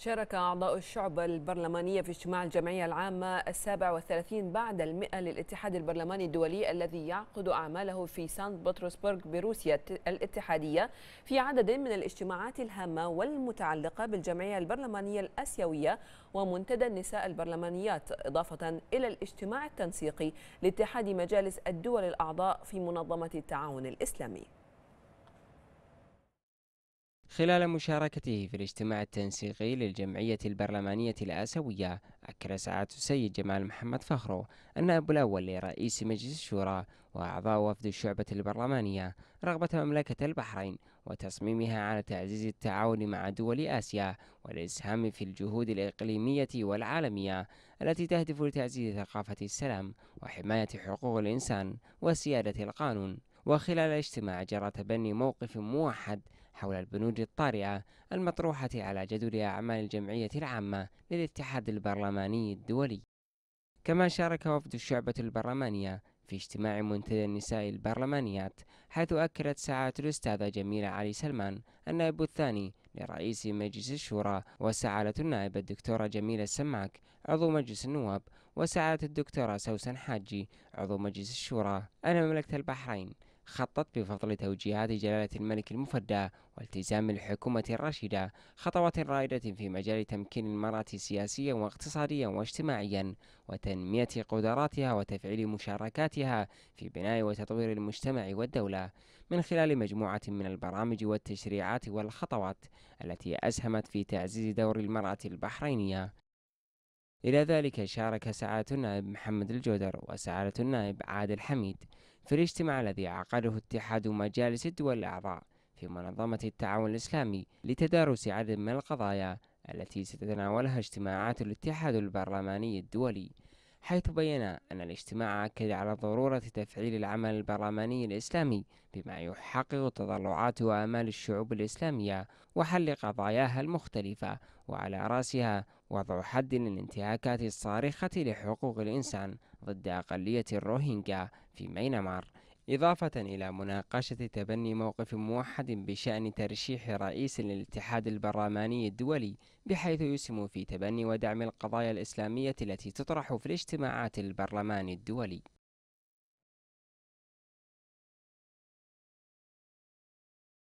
شارك أعضاء الشعب البرلمانية في اجتماع الجمعية العامة السابع والثلاثين بعد المئة للاتحاد البرلماني الدولي الذي يعقد أعماله في سانت بطرسبرغ بروسيا الاتحادية في عدد من الاجتماعات الهامة والمتعلقة بالجمعية البرلمانية الأسيوية ومنتدى النساء البرلمانيات إضافة إلى الاجتماع التنسيقي لاتحاد مجالس الدول الأعضاء في منظمة التعاون الإسلامي. خلال مشاركته في الاجتماع التنسيقي للجمعية البرلمانية الآسيوية أكد سعادة السيد جمال محمد فخرو النائب الأول لرئيس مجلس الشورى وأعضاء وفد الشعبة البرلمانية رغبة مملكة البحرين وتصميمها على تعزيز التعاون مع دول آسيا والإسهام في الجهود الإقليمية والعالمية التي تهدف لتعزيز ثقافة السلام وحماية حقوق الإنسان وسيادة القانون. وخلال الاجتماع جرى تبني موقف موحد حول البنود الطارئة المطروحة على جدول أعمال الجمعية العامة للاتحاد البرلماني الدولي. كما شارك وفد الشعبة البرلمانية في اجتماع منتدى النساء البرلمانيات حيث أكدت سعادة الأستاذة جميلة علي سلمان النائب الثاني لرئيس مجلس الشورى وسعادة النائب الدكتورة جميلة السماك عضو مجلس النواب وسعادة الدكتورة سوسن حاجي عضو مجلس الشورى أن مملكة البحرين. خطت بفضل توجيهات جلالة الملك المفدى والتزام الحكومة الراشدة خطوات رائدة في مجال تمكين المرأة سياسيا واقتصاديا واجتماعيا وتنمية قدراتها وتفعيل مشاركاتها في بناء وتطوير المجتمع والدولة. من خلال مجموعة من البرامج والتشريعات والخطوات التي أسهمت في تعزيز دور المرأة البحرينية. إلى ذلك شارك سعادة النائب محمد الجودر وسعادة النائب عادل حميد. في الاجتماع الذي عقده اتحاد مجالس الدول الأعضاء في منظمة التعاون الإسلامي لتدارس عدد من القضايا التي ستتناولها اجتماعات الاتحاد البرلماني الدولي. حيث بين أن الاجتماع أكد على ضرورة تفعيل العمل البرلماني الإسلامي بما يحقق تطلعات وآمال الشعوب الإسلامية وحل قضاياها المختلفة وعلى رأسها وضع حد للانتهاكات الصارخة لحقوق الإنسان ضد أقلية الروهينجا في مينمار. إضافة إلى مناقشة تبني موقف موحد بشأن ترشيح رئيس للاتحاد البرلماني الدولي بحيث يسهم في تبني ودعم القضايا الإسلامية التي تطرح في الاجتماعات البرلمان الدولي.